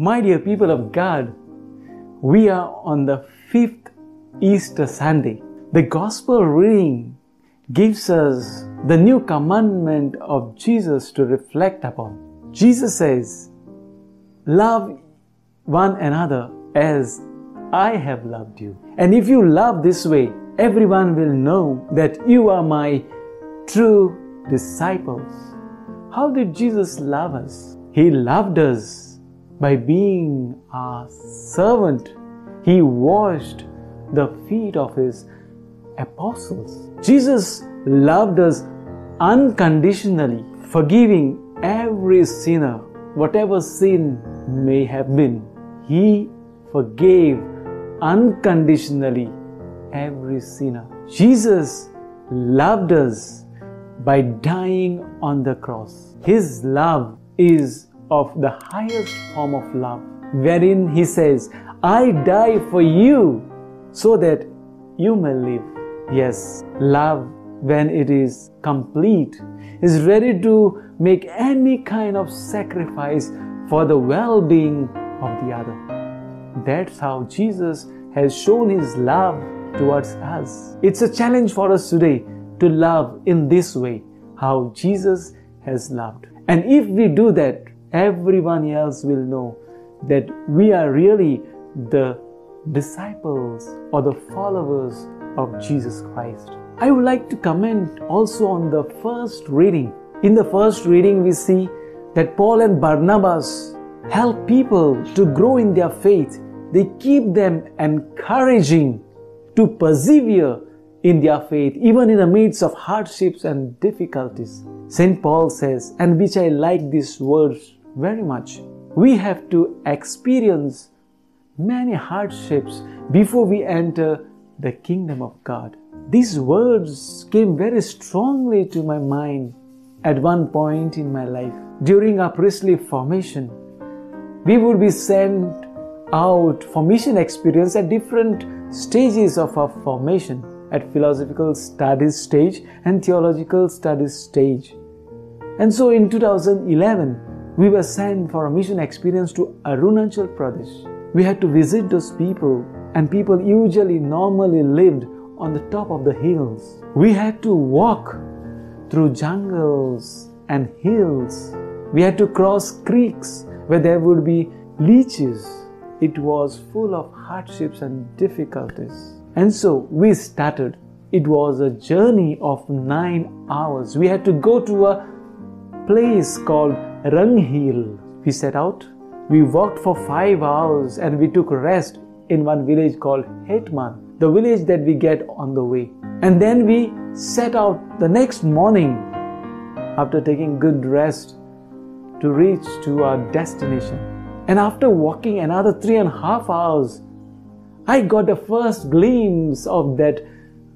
My dear people of God, we are on the fifth Easter Sunday. The Gospel reading gives us the new commandment of Jesus to reflect upon. Jesus says, Love one another as I have loved you. And if you love this way, everyone will know that you are my true disciples. How did Jesus love us? He loved us by being our servant, he washed the feet of his apostles. Jesus loved us unconditionally, forgiving every sinner, whatever sin may have been. He forgave unconditionally every sinner. Jesus loved us by dying on the cross. His love is of the highest form of love, wherein he says, I die for you so that you may live. Yes, love, when it is complete, is ready to make any kind of sacrifice for the well being of the other. That's how Jesus has shown his love towards us. It's a challenge for us today to love in this way, how Jesus has loved. And if we do that, everyone else will know that we are really the disciples or the followers of Jesus Christ. I would like to comment also on the first reading. In the first reading, we see that Paul and Barnabas help people to grow in their faith. They keep them encouraging to persevere in their faith, even in the midst of hardships and difficulties. St. Paul says, and which I like these words very much. We have to experience many hardships before we enter the kingdom of God. These words came very strongly to my mind at one point in my life. During our priestly formation, we would be sent out for mission experience at different stages of our formation at philosophical studies stage and theological studies stage. And so in 2011, we were sent for a mission experience to Arunachal Pradesh. We had to visit those people, and people usually normally lived on the top of the hills. We had to walk through jungles and hills. We had to cross creeks where there would be leeches. It was full of hardships and difficulties. And so we started. It was a journey of nine hours. We had to go to a place called Ranghil. We set out. We walked for five hours and we took rest in one village called Hetman, the village that we get on the way. And then we set out the next morning after taking good rest to reach to our destination. And after walking another three and a half hours, I got the first glimpse of that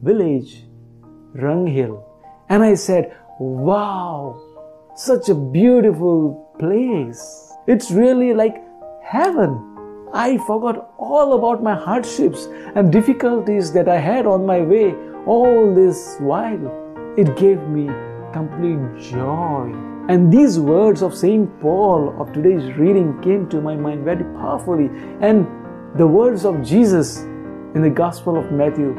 village, Ranghil. And I said, Wow, such a beautiful place. It's really like heaven. I forgot all about my hardships and difficulties that I had on my way all this while. It gave me complete joy. And these words of St. Paul of today's reading came to my mind very powerfully. And the words of Jesus in the Gospel of Matthew,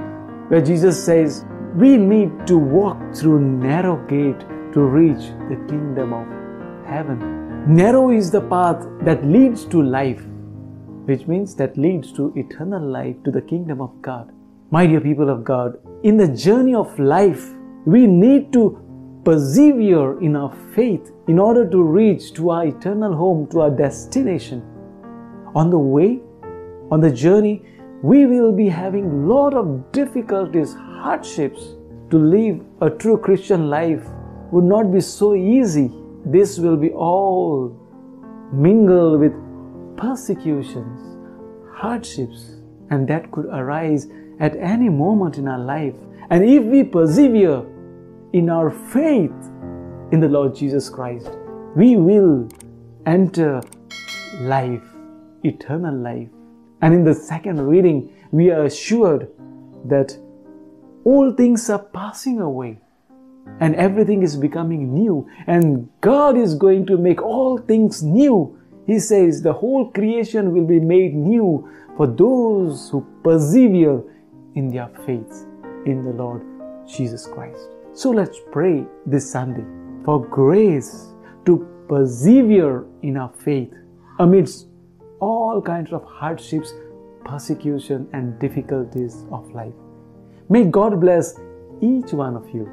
where Jesus says, We need to walk through narrow gate to reach the kingdom of heaven. Narrow is the path that leads to life, which means that leads to eternal life, to the kingdom of God. My dear people of God, in the journey of life, we need to persevere in our faith in order to reach to our eternal home, to our destination. On the way, on the journey, we will be having lot of difficulties, hardships. To live a true Christian life would not be so easy. This will be all mingled with persecutions, hardships, and that could arise at any moment in our life. And if we persevere in our faith in the Lord Jesus Christ, we will enter life, eternal life. And in the second reading, we are assured that all things are passing away and everything is becoming new and God is going to make all things new He says the whole creation will be made new for those who persevere in their faith in the Lord Jesus Christ. So let's pray this Sunday for grace to persevere in our faith amidst all kinds of hardships, persecution, and difficulties of life. May God bless each one of you